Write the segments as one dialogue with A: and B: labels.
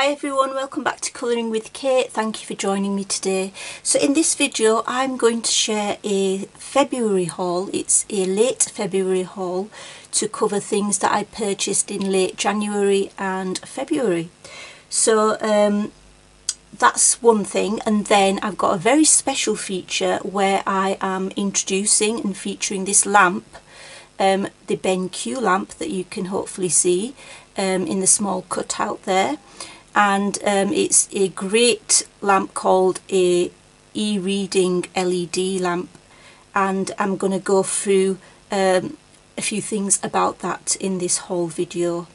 A: Hi everyone, welcome back to Colouring with Kate. Thank you for joining me today. So in this video I'm going to share a February haul. It's a late February haul to cover things that I purchased in late January and February. So um, that's one thing and then I've got a very special feature where I am introducing and featuring this lamp um, the BenQ lamp that you can hopefully see um, in the small cutout there and um, it's a great lamp called a e-reading LED lamp. And I'm going to go through um, a few things about that in this whole video.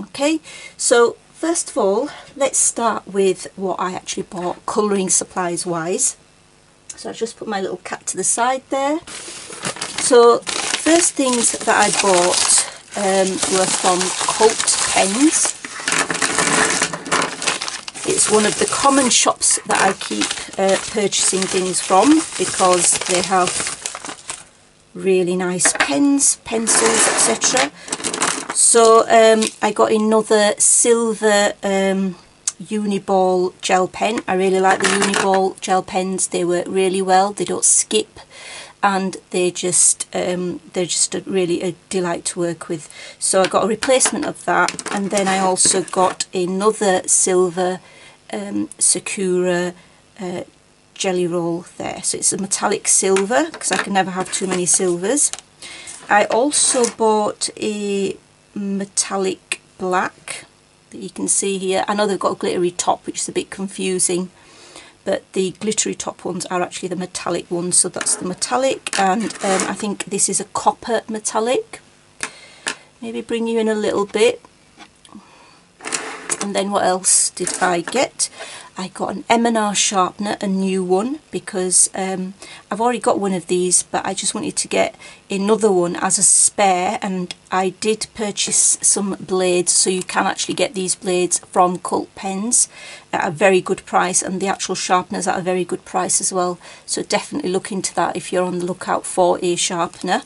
A: Okay? So first of all let's start with what I actually bought colouring supplies wise so I've just put my little cat to the side there. So first things that I bought um, were from Cult Pens it's one of the common shops that I keep uh, purchasing things from because they have really nice pens, pencils, etc. So um, I got another silver um, Uniball gel pen. I really like the Uniball gel pens. They work really well. They don't skip and they just um, they're just a, really a delight to work with. So I got a replacement of that and then I also got another silver um, Sakura uh, Gelly Roll there. So it's a metallic silver because I can never have too many silvers. I also bought a metallic black that you can see here. I know they've got a glittery top which is a bit confusing but the glittery top ones are actually the metallic ones so that's the metallic and um, I think this is a copper metallic maybe bring you in a little bit and then what else did I get I got an M&R sharpener, a new one, because um, I've already got one of these, but I just wanted to get another one as a spare, and I did purchase some blades, so you can actually get these blades from Cult Pens at a very good price, and the actual sharpeners at a very good price as well, so definitely look into that if you're on the lookout for a sharpener.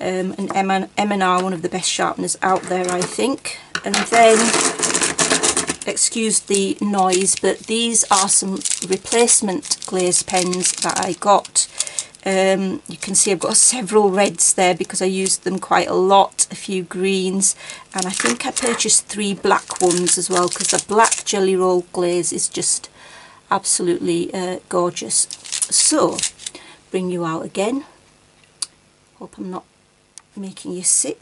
A: Um, and M&R, one of the best sharpeners out there, I think. And then excuse the noise but these are some replacement glaze pens that I got. Um, you can see I've got several reds there because I used them quite a lot a few greens and I think I purchased three black ones as well because the black Gelly Roll glaze is just absolutely uh, gorgeous. So bring you out again. Hope I'm not making you sick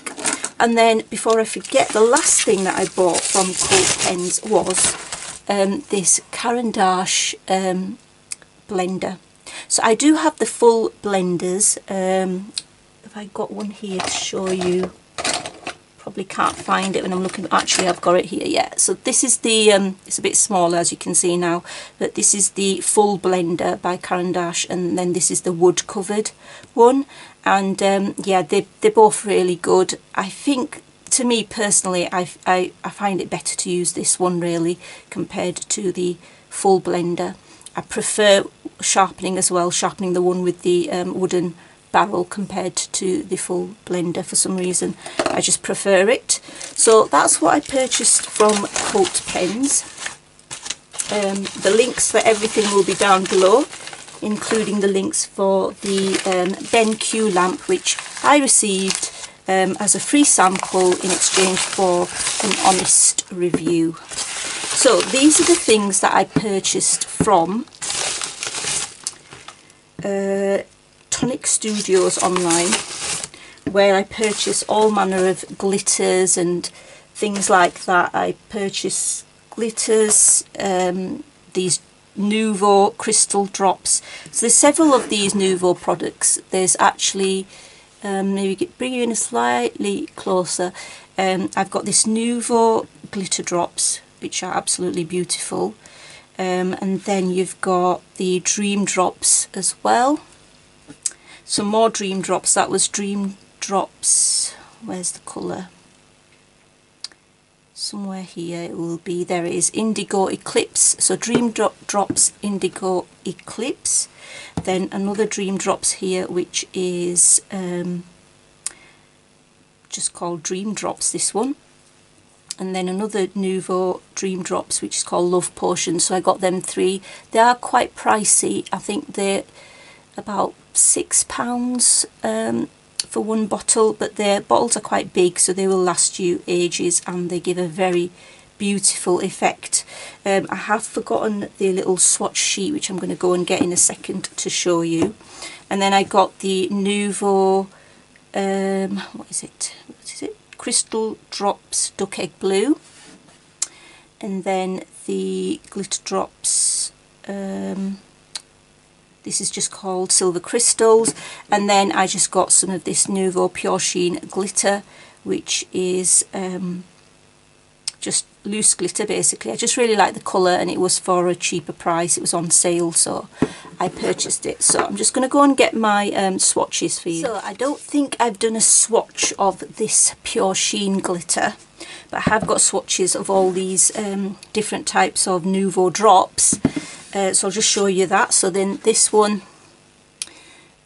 A: and then before I forget, the last thing that I bought from Cult Pens was um, this Caran d'Ache um, blender. So I do have the full blenders. Um, if I got one here to show you, probably can't find it when I'm looking. Actually, I've got it here. Yeah. So this is the. Um, it's a bit smaller as you can see now, but this is the full blender by Caran d'Ache, and then this is the wood covered one and um, yeah they, they're both really good. I think to me personally I, I, I find it better to use this one really compared to the full blender. I prefer sharpening as well sharpening the one with the um, wooden barrel compared to the full blender for some reason. I just prefer it. So that's what I purchased from Cult Pens. Um, the links for everything will be down below including the links for the um, BenQ lamp which I received um, as a free sample in exchange for an honest review. So these are the things that I purchased from uh, Tonic Studios online where I purchase all manner of glitters and things like that. I purchase glitters, um, these Nuvo crystal drops. So there's several of these Nuvo products. There's actually, um, maybe get, bring you in a slightly closer. Um, I've got this Nuvo glitter drops, which are absolutely beautiful. Um, and then you've got the Dream Drops as well. Some more Dream Drops. That was Dream Drops. Where's the colour? Somewhere here it will be there it is indigo eclipse. So dream drop drops indigo eclipse. Then another dream drops here which is um, just called dream drops this one. And then another Nuvo Dream Drops which is called Love Potion so I got them three. They are quite pricey. I think they're about six pounds um, for one bottle but their bottles are quite big so they will last you ages and they give a very beautiful effect. Um, I have forgotten the little swatch sheet which I'm going to go and get in a second to show you. And then I got the Nuvo, um, what is it? What is it? Crystal Drops Duck Egg Blue. And then the Glitter Drops um, this is just called Silver Crystals and then I just got some of this Nuvo Pure Sheen Glitter which is um, just loose glitter basically. I just really like the colour and it was for a cheaper price. It was on sale so I purchased it. So I'm just going to go and get my um, swatches for you. So I don't think I've done a swatch of this Pure Sheen glitter but I have got swatches of all these um, different types of Nuvo drops. Uh, so I'll just show you that. So then this one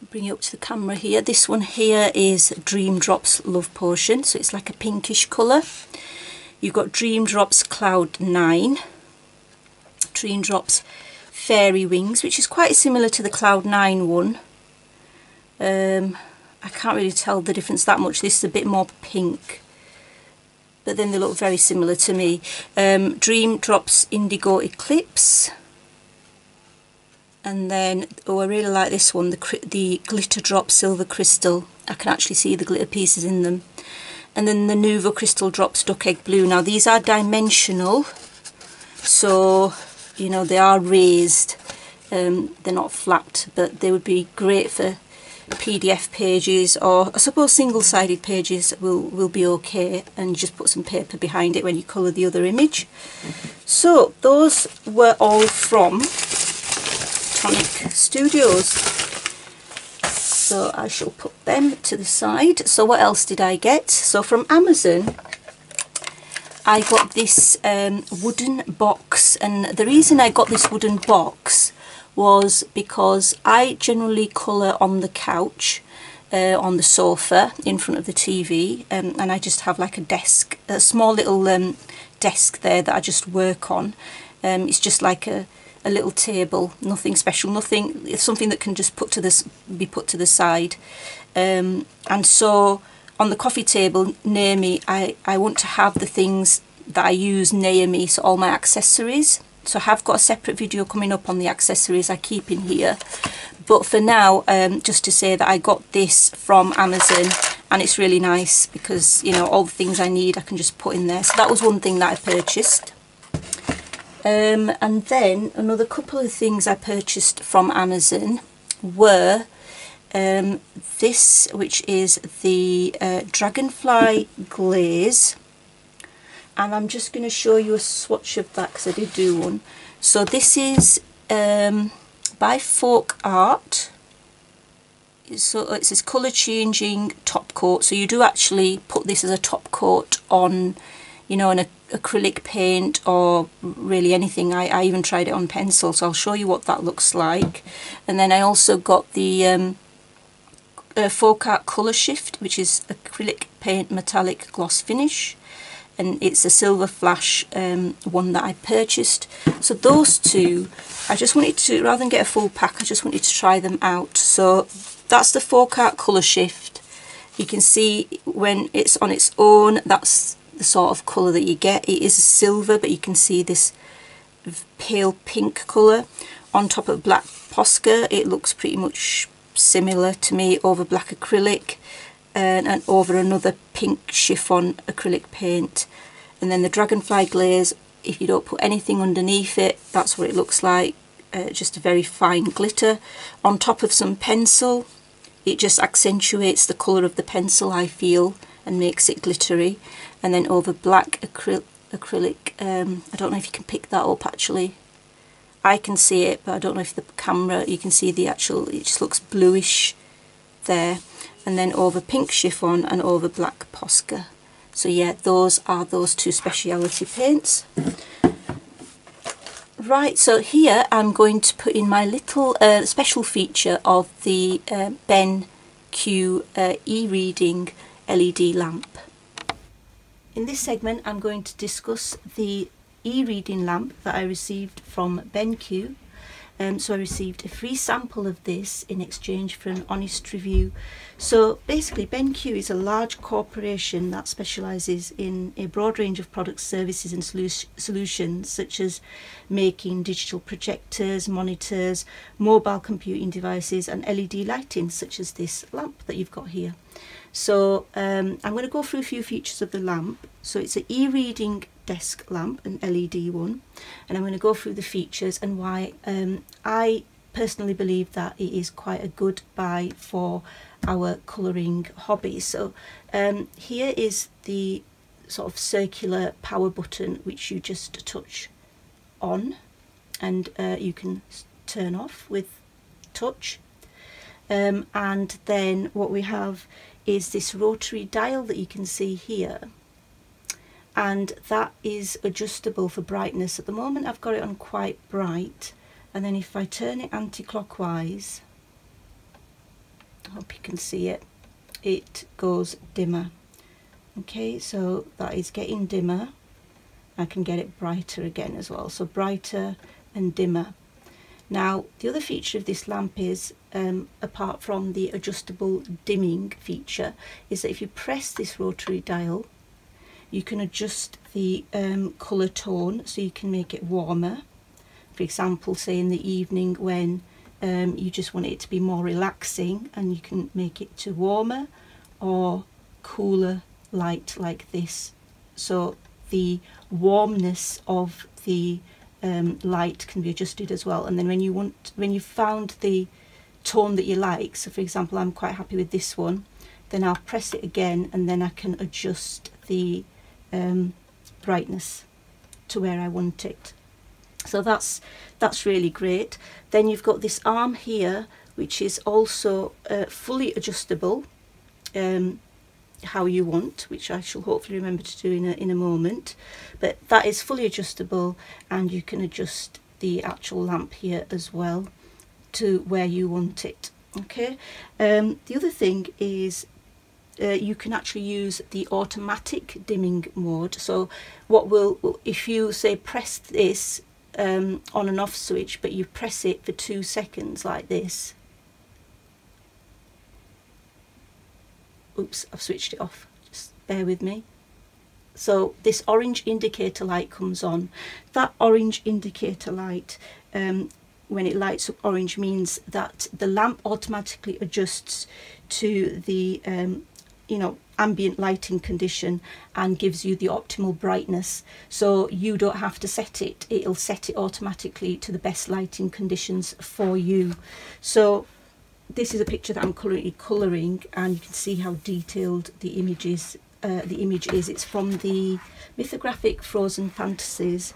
A: bring it up to the camera here. This one here is Dream Drops Love Potion. So it's like a pinkish colour. You've got Dream Drops Cloud 9, Dream Drops Fairy Wings, which is quite similar to the Cloud 9 one. Um, I can't really tell the difference that much. This is a bit more pink. But then they look very similar to me. Um, Dream Drops Indigo Eclipse. And then, oh I really like this one, the, the Glitter Drop Silver Crystal. I can actually see the glitter pieces in them and then the Nuvo Crystal Drops Duck Egg Blue. Now these are dimensional, so you know they are raised, um, they're not flat, but they would be great for PDF pages or I suppose single-sided pages will, will be okay and just put some paper behind it when you colour the other image. So those were all from Tonic Studios. So I shall put them to the side. So what else did I get? So from Amazon I got this um, wooden box. And the reason I got this wooden box was because I generally colour on the couch uh, on the sofa in front of the TV um, and I just have like a desk a small little um, desk there that I just work on. Um, it's just like a a little table, nothing special, nothing, something that can just put to this, be put to the side. Um, and so on the coffee table near me, I, I want to have the things that I use near me, so all my accessories. So I have got a separate video coming up on the accessories I keep in here. But for now, um, just to say that I got this from Amazon and it's really nice because, you know, all the things I need I can just put in there. So that was one thing that I purchased. Um, and then another couple of things I purchased from Amazon were um, this, which is the uh, Dragonfly Glaze. And I'm just going to show you a swatch of that because I did do one. So this is um, by Folk Art. So it says colour changing top coat. So you do actually put this as a top coat on, you know, an acrylic paint or really anything. I, I even tried it on pencil, so I'll show you what that looks like. And then I also got the um, uh, Colour Shift, which is acrylic paint metallic gloss finish. And it's a silver flash um, one that I purchased. So those two, I just wanted to, rather than get a full pack, I just wanted to try them out. So that's the Folk Colour Shift. You can see when it's on its own, that's the sort of colour that you get. It is silver, but you can see this pale pink colour. On top of black Posca, it looks pretty much similar to me over black acrylic and, and over another pink chiffon acrylic paint. And then the Dragonfly Glaze, if you don't put anything underneath it, that's what it looks like. Uh, just a very fine glitter. On top of some pencil, it just accentuates the colour of the pencil, I feel, and makes it glittery and then over black acryl acrylic um, I don't know if you can pick that up actually. I can see it but I don't know if the camera you can see the actual it just looks bluish there. And then over pink chiffon and over black Posca. So yeah those are those two speciality paints. Right so here I'm going to put in my little uh, special feature of the uh, Ben Q uh, e-reading LED lamp in this segment I'm going to discuss the e-reading lamp that I received from BenQ um, so I received a free sample of this in exchange for an honest review. So basically BenQ is a large corporation that specialises in a broad range of products, services and solu solutions such as making digital projectors, monitors, mobile computing devices and LED lighting such as this lamp that you've got here. So um, I'm going to go through a few features of the lamp. So it's an e-reading desk lamp, an LED one, and I'm going to go through the features and why um, I personally believe that it is quite a good buy for our colouring hobby. So um, here is the sort of circular power button which you just touch on and uh, you can turn off with touch um, and then what we have is this rotary dial that you can see here and that is adjustable for brightness. At the moment I've got it on quite bright and then if I turn it anti-clockwise, I hope you can see it, it goes dimmer. Okay, so that is getting dimmer. I can get it brighter again as well, so brighter and dimmer. Now, the other feature of this lamp is, um, apart from the adjustable dimming feature, is that if you press this rotary dial, you can adjust the um, colour tone so you can make it warmer. For example, say in the evening when um, you just want it to be more relaxing and you can make it to warmer or cooler light like this. So the warmness of the um, light can be adjusted as well. And then when you want, when you've found the tone that you like, so for example, I'm quite happy with this one, then I'll press it again and then I can adjust the um, brightness to where I want it. So that's that's really great. Then you've got this arm here, which is also uh, fully adjustable, um, how you want, which I shall hopefully remember to do in a, in a moment. But that is fully adjustable, and you can adjust the actual lamp here as well to where you want it. Okay. Um, the other thing is uh, you can actually use the automatic dimming mode. So what will, if you say press this um, on and off switch, but you press it for two seconds like this. Oops, I've switched it off. Just bear with me. So this orange indicator light comes on. That orange indicator light, um, when it lights up orange, means that the lamp automatically adjusts to the um, you know ambient lighting condition and gives you the optimal brightness so you don't have to set it it'll set it automatically to the best lighting conditions for you so this is a picture that I'm currently colouring and you can see how detailed the image is uh, the image is. It's from the mythographic frozen fantasies.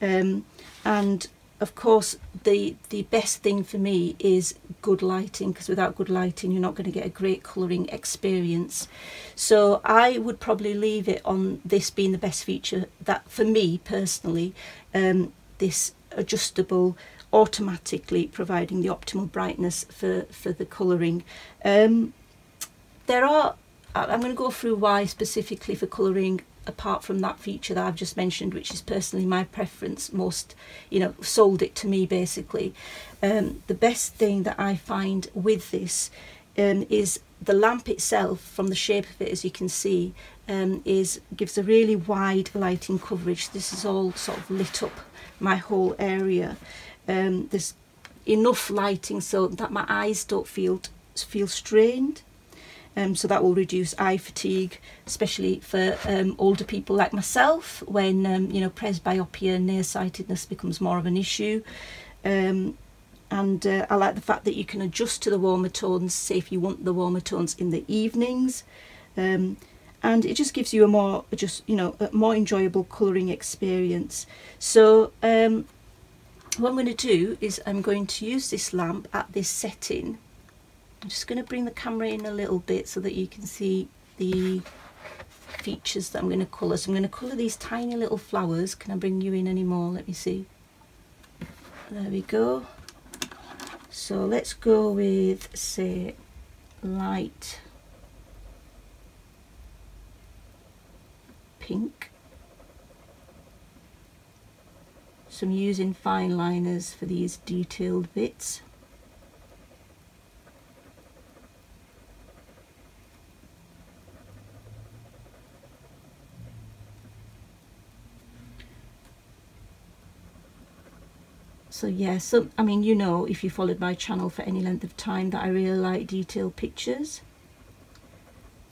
A: Um, and of course the the best thing for me is good lighting because without good lighting you're not going to get a great colouring experience. So I would probably leave it on this being the best feature that for me personally um, this adjustable automatically providing the optimal brightness for for the colouring um, there are I'm going to go through why specifically for colouring apart from that feature that I've just mentioned, which is personally my preference, most, you know, sold it to me basically. Um, the best thing that I find with this um, is the lamp itself, from the shape of it, as you can see, um, is gives a really wide lighting coverage. This is all sort of lit up my whole area. Um, there's enough lighting so that my eyes don't feel feel strained um, so that will reduce eye fatigue, especially for um, older people like myself when um, you know presbyopia nearsightedness becomes more of an issue. Um, and uh, I like the fact that you can adjust to the warmer tones, say if you want the warmer tones in the evenings. Um, and it just gives you a more just you know a more enjoyable colouring experience. So um, what I'm going to do is I'm going to use this lamp at this setting I'm just going to bring the camera in a little bit so that you can see the features that I'm going to colour. So I'm going to colour these tiny little flowers. Can I bring you in any more? Let me see. There we go. So let's go with, say, light pink. So I'm using fine liners for these detailed bits. so yeah so I mean you know if you followed my channel for any length of time that I really like detailed pictures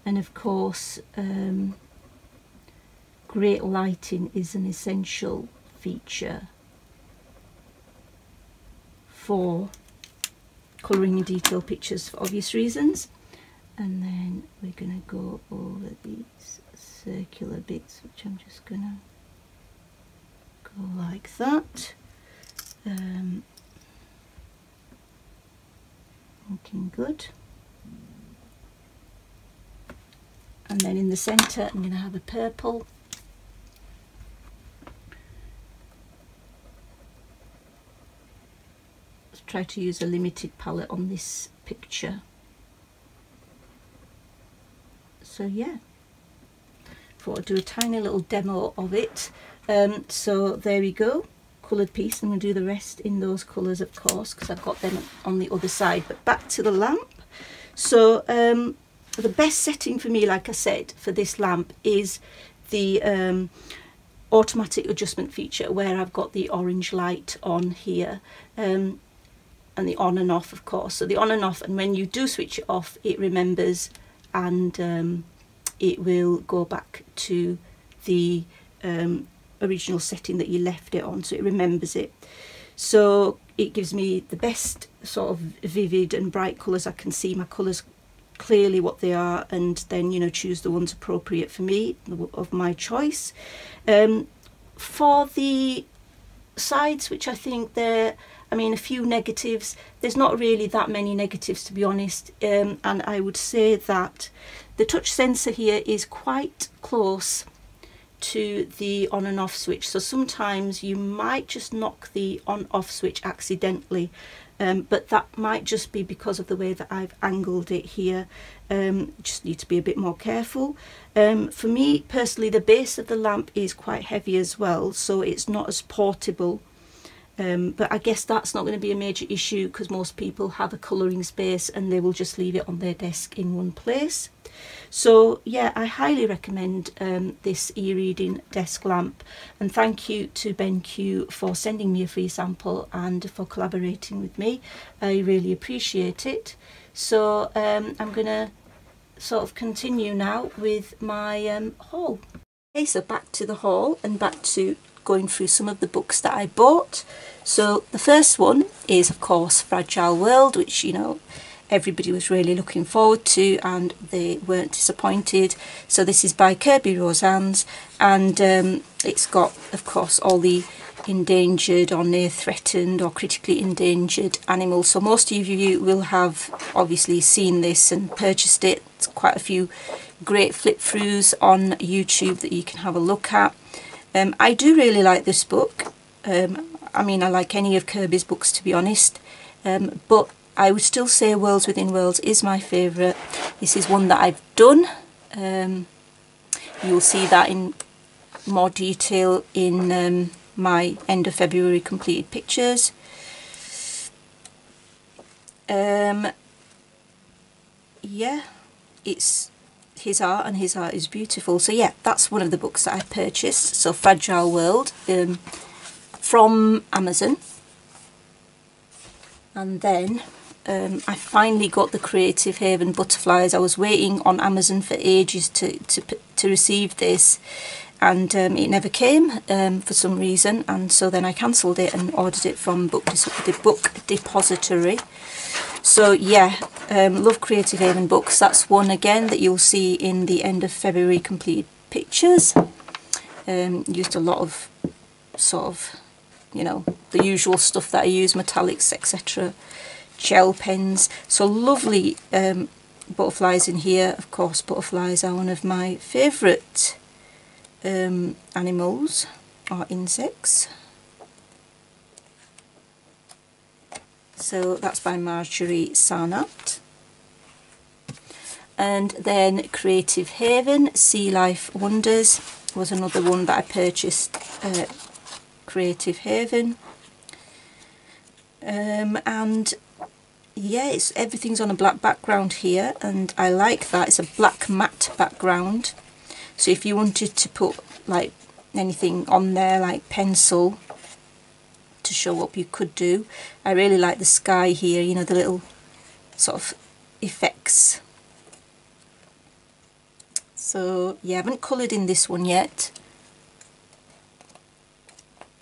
A: and of course um, great lighting is an essential feature for colouring your detail pictures for obvious reasons and then we're going to go over these circular bits which I'm just going to go like that um, looking good. And then in the centre I'm going to have a purple. Try to use a limited palette on this picture. So yeah, thought I'd do a tiny little demo of it. Um, so there we go coloured piece. I'm going to do the rest in those colours, of course, because I've got them on the other side. But back to the lamp. So um, the best setting for me, like I said, for this lamp is the um, automatic adjustment feature where I've got the orange light on here. Um, and the on and off of course. So the on and off and when you do switch it off it remembers and um, it will go back to the um, original setting that you left it on. So it remembers it. So it gives me the best sort of vivid and bright colours. I can see my colours clearly what they are and then you know choose the ones appropriate for me of my choice. Um, for the sides which I think they're I mean a few negatives. There's not really that many negatives to be honest. Um, and I would say that the touch sensor here is quite close to the on and off switch. So sometimes you might just knock the on off switch accidentally um, but that might just be because of the way that I've angled it here. Um, just need to be a bit more careful. Um, for me personally the base of the lamp is quite heavy as well so it's not as portable um, but I guess that's not going to be a major issue because most people have a colouring space and they will just leave it on their desk in one place. So yeah, I highly recommend um, this e-reading desk lamp and thank you to BenQ for sending me a free sample and for collaborating with me. I really appreciate it. So um, I'm going to sort of continue now with my um, haul. Okay, so back to the haul and back to going through some of the books that I bought. So the first one is of course Fragile World, which you know everybody was really looking forward to and they weren't disappointed. So this is by Kerby Rosanes and um, it's got of course all the endangered or near threatened or critically endangered animals. So most of you will have obviously seen this and purchased it. It's quite a few great flip throughs on YouTube that you can have a look at. Um, I do really like this book. Um, I mean, I like any of Kerby's books to be honest, um, but I would still say Worlds Within Worlds is my favourite. This is one that I've done. Um, you'll see that in more detail in um, my end of February completed pictures. Um, yeah, it's his art and his art is beautiful. So yeah, that's one of the books that I purchased. So Fragile World um, from Amazon. And then um, I finally got the Creative Haven butterflies. I was waiting on Amazon for ages to, to, to receive this and um, it never came um, for some reason and so then I cancelled it and ordered it from Book, the Book Depository. So yeah, um, love Creative Haven books. That's one again that you'll see in the end of February complete pictures. Um, used a lot of sort of, you know, the usual stuff that I use, metallics, etc. Gel pens. So lovely um, butterflies in here. Of course, butterflies are one of my favourite um, animals or insects. So that's by Marjorie Sarnat. And then Creative Haven, Sea Life Wonders. was another one that I purchased uh, Creative Haven. Um, and yeah, it's everything's on a black background here and I like that. It's a black matte background. So if you wanted to put like anything on there like pencil to show up you could do. I really like the sky here, you know, the little sort of effects. So yeah, I haven't coloured in this one yet.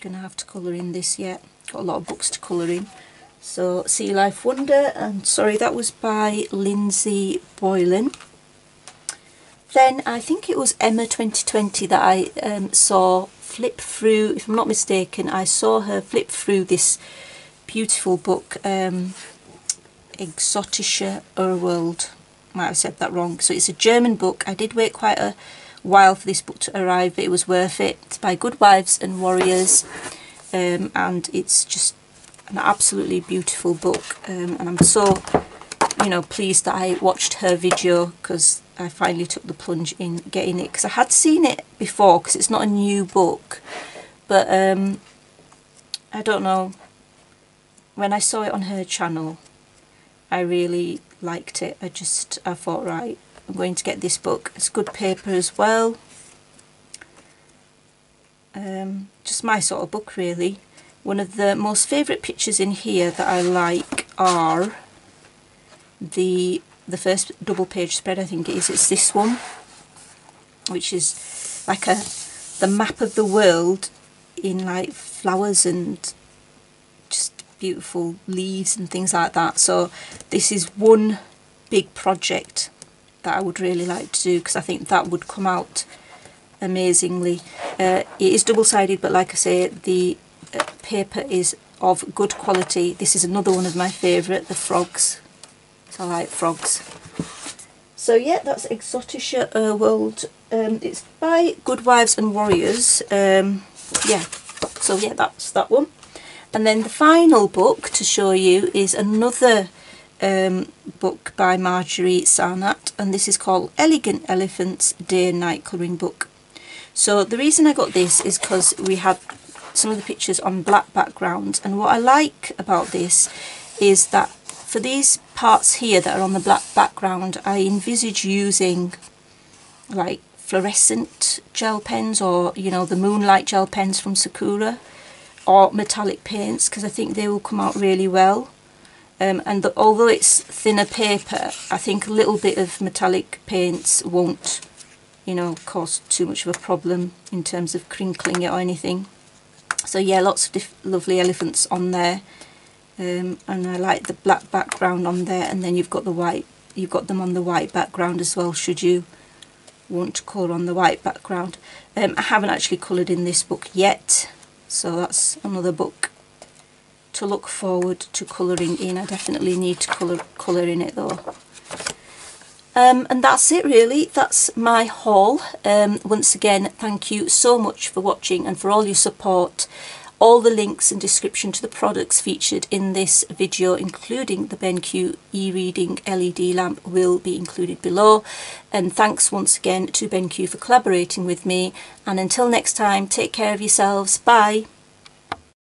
A: Gonna have to colour in this yet. Got a lot of books to colour in. So Sea Life Wonder, and sorry that was by Lindsay Boylan. Then I think it was Emma 2020 that I um, saw flip through, if I'm not mistaken, I saw her flip through this beautiful book, um, Exotische Urwald. Might have said that wrong. So it's a German book. I did wait quite a while for this book to arrive, but it was worth it. It's by Good Wives and Warriors, um, and it's just an absolutely beautiful book. Um, and I'm so, you know, pleased that I watched her video because I finally took the plunge in getting it because I had seen it before because it's not a new book. But um, I don't know. When I saw it on her channel I really liked it. I just I thought right I'm going to get this book. It's good paper as well. Um, just my sort of book really. One of the most favourite pictures in here that I like are the the first double page spread I think it is, it's this one which is like a the map of the world in like flowers and just beautiful leaves and things like that. So this is one big project that I would really like to do because I think that would come out amazingly. Uh, it is double-sided but like I say the uh, paper is of good quality. This is another one of my favourite the frogs I like frogs. So yeah, that's Exotische World. Um, it's by Good Wives and Warriors. Um, yeah, so yeah, that's that one. And then the final book to show you is another um, book by Marjorie Sarnat, and this is called Elegant Elephants Day and Night Colouring Book. So the reason I got this is because we had some of the pictures on black backgrounds, and what I like about this is that for these parts here that are on the black background, I envisage using like fluorescent gel pens or, you know, the Moonlight gel pens from Sakura or metallic paints because I think they will come out really well. Um, and the, although it's thinner paper, I think a little bit of metallic paints won't, you know, cause too much of a problem in terms of crinkling it or anything. So yeah, lots of lovely elephants on there um, and I like the black background on there and then you've got the white you've got them on the white background as well should you want to colour on the white background. Um, I haven't actually coloured in this book yet so that's another book to look forward to colouring in. I definitely need to colour, colour in it though. Um, and that's it really. That's my haul. Um, once again thank you so much for watching and for all your support all the links and description to the products featured in this video, including the BenQ e-reading LED lamp, will be included below. And thanks once again to BenQ for collaborating with me. And until next time, take care of yourselves. Bye.